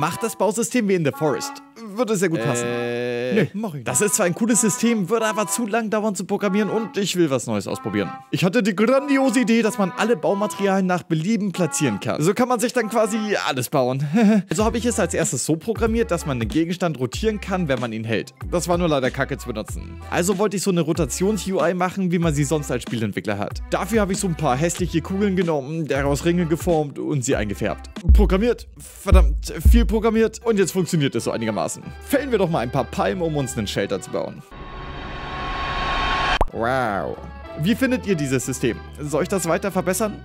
Macht das Bausystem wie in The Forest. Würde sehr gut passen. Äh, Nee, mach ich Das ist zwar ein cooles System, würde aber zu lang dauern zu programmieren und ich will was Neues ausprobieren. Ich hatte die grandiose Idee, dass man alle Baumaterialien nach Belieben platzieren kann. So kann man sich dann quasi alles bauen. also habe ich es als erstes so programmiert, dass man den Gegenstand rotieren kann, wenn man ihn hält. Das war nur leider kacke zu benutzen. Also wollte ich so eine Rotations-UI machen, wie man sie sonst als Spielentwickler hat. Dafür habe ich so ein paar hässliche Kugeln genommen, daraus Ringe geformt und sie eingefärbt. Programmiert, verdammt, viel programmiert und jetzt funktioniert es so einigermaßen. Fällen wir doch mal ein paar Palmen, um uns einen Shelter zu bauen. Wow. Wie findet ihr dieses System? Soll ich das weiter verbessern?